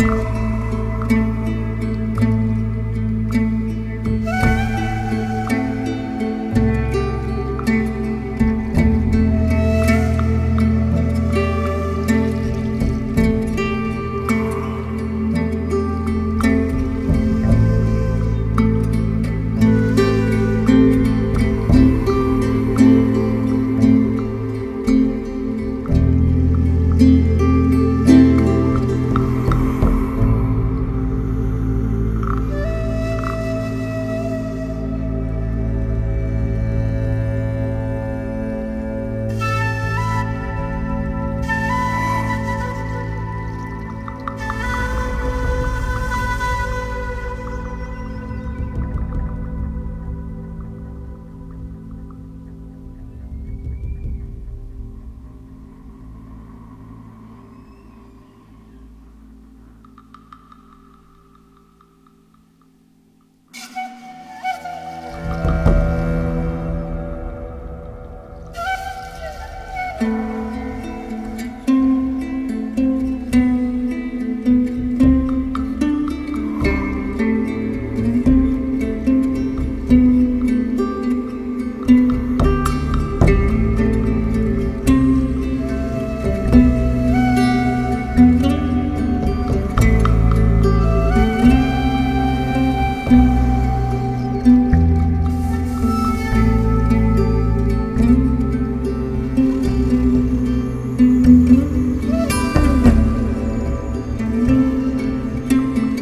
Música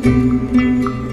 Música